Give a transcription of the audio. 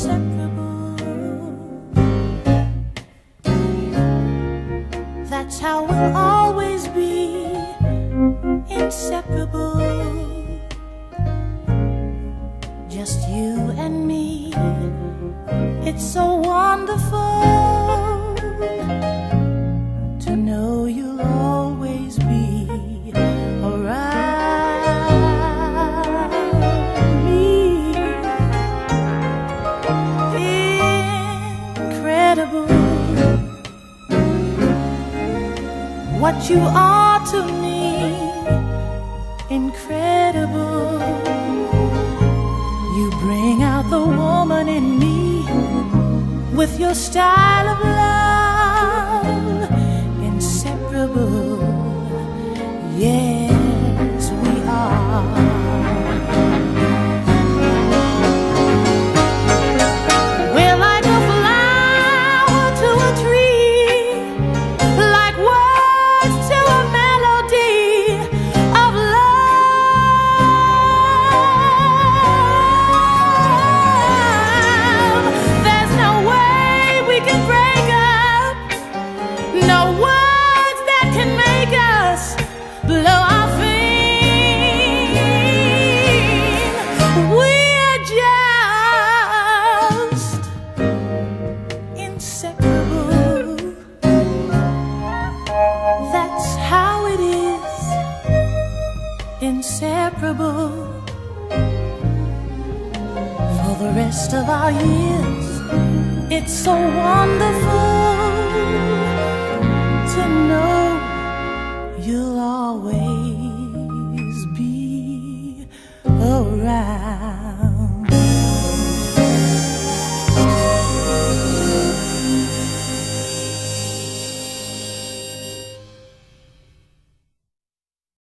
inseparable. That's how we'll always be inseparable. Just you and me, it's so wonderful. Incredible what you are to me. Incredible. You bring out the woman in me with your style of love. Inseparable. That's how it is, inseparable. For the rest of our years, it's so wonderful to know you'll always be around.